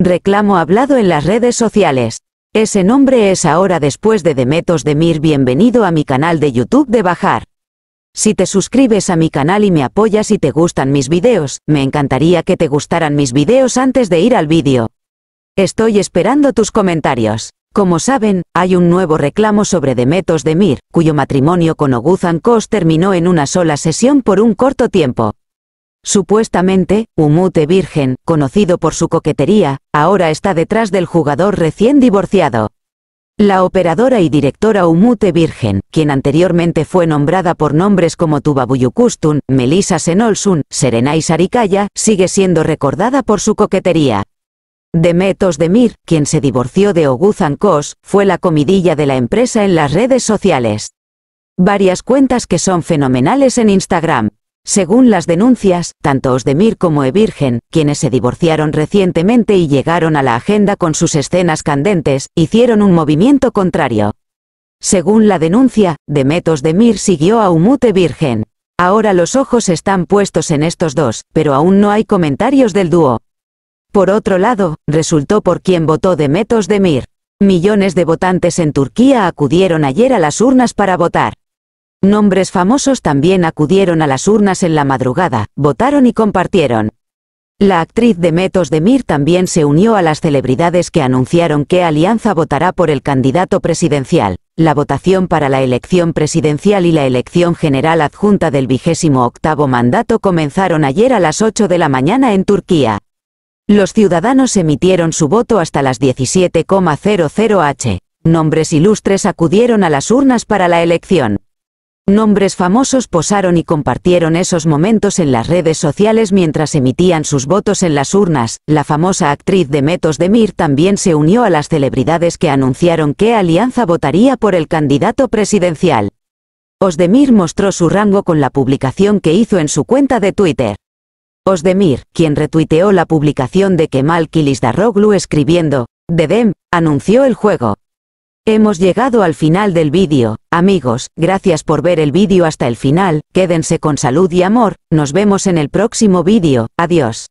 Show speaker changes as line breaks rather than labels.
Reclamo hablado en las redes sociales. Ese nombre es ahora después de Demetos Demir. Bienvenido a mi canal de YouTube de Bajar. Si te suscribes a mi canal y me apoyas y te gustan mis videos, me encantaría que te gustaran mis videos antes de ir al vídeo. Estoy esperando tus comentarios. Como saben, hay un nuevo reclamo sobre Demetos Demir, cuyo matrimonio con Oguzhan Kos terminó en una sola sesión por un corto tiempo. Supuestamente, Umute Virgen, conocido por su coquetería, ahora está detrás del jugador recién divorciado. La operadora y directora Umute Virgen, quien anteriormente fue nombrada por nombres como Tubabuyukustun, Melissa Senolsun, Serenay Sarikaya, sigue siendo recordada por su coquetería. Demetos Demir, quien se divorció de Oguzhan Kos, fue la comidilla de la empresa en las redes sociales. Varias cuentas que son fenomenales en Instagram, según las denuncias, tanto Osdemir como Evirgen, quienes se divorciaron recientemente y llegaron a la agenda con sus escenas candentes, hicieron un movimiento contrario. Según la denuncia, Demet Osdemir siguió a Umute Virgen. Ahora los ojos están puestos en estos dos, pero aún no hay comentarios del dúo. Por otro lado, resultó por quien votó Demet Osdemir. Millones de votantes en Turquía acudieron ayer a las urnas para votar. Nombres famosos también acudieron a las urnas en la madrugada, votaron y compartieron. La actriz Demetos Demir también se unió a las celebridades que anunciaron que Alianza votará por el candidato presidencial. La votación para la elección presidencial y la elección general adjunta del vigésimo octavo mandato comenzaron ayer a las 8 de la mañana en Turquía. Los ciudadanos emitieron su voto hasta las 17,00 h. Nombres ilustres acudieron a las urnas para la elección. Nombres famosos posaron y compartieron esos momentos en las redes sociales mientras emitían sus votos en las urnas. La famosa actriz Demetos Demir también se unió a las celebridades que anunciaron que Alianza votaría por el candidato presidencial. Osdemir mostró su rango con la publicación que hizo en su cuenta de Twitter. Osdemir, quien retuiteó la publicación de Kemal Kilisdaroglu escribiendo, Dedem, anunció el juego. Hemos llegado al final del vídeo, amigos, gracias por ver el vídeo hasta el final, quédense con salud y amor, nos vemos en el próximo vídeo, adiós.